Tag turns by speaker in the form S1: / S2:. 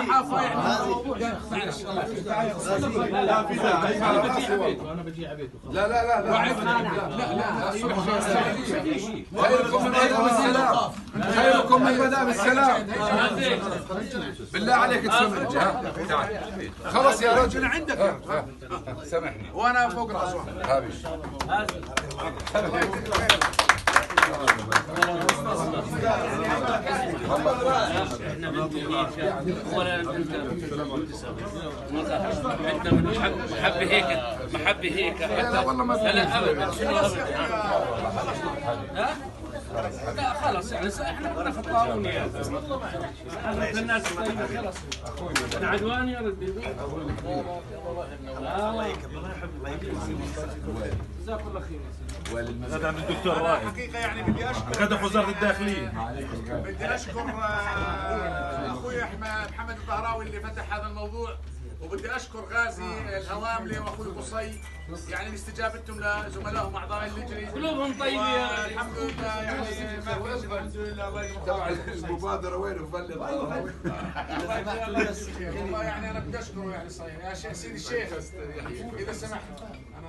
S1: الصحافه يعني
S2: أنا بجي على بيته
S3: لا لا لا لا لا لا خيركم من بدا بالسلام خيركم من بدا بالسلام بالله عليك تعال خلص يا رجل عندك سامحني
S1: وأنا فوق راسه
S3: حبيبي
S2: ولا انت عندنا من محب- محبه هيك محبه هيك
S3: لا والله ما
S2: لا ابدا شنو ابدا ها؟ لا خلاص يعني إحنا كنا في الطاعون يعني الناس خلاص أنا عدواني يا ردي جزاك الله خير.
S4: هذا عند الدكتور واحد.
S1: حقيقه يعني بدي اشكر
S4: وزاره الداخليه
S1: بدي أشكر آه، محمد الطهراوي اللي فتح هذا الموضوع. وبدي أشكر غازي الهواملي وأخوي قصي يعني استجابتهم لزملائهم أعضاء اللجنة.
S2: قلوبهم طيبة يا.
S1: الحمد لله يعني ما فيش الحمد لله الله
S3: تبع
S1: يجزاك
S3: المبادرة وين وبلغ
S1: والله يعني أنا بدي أشكره يعني صحيح. يا شيخ سيدي الشيخ إذا سمحت.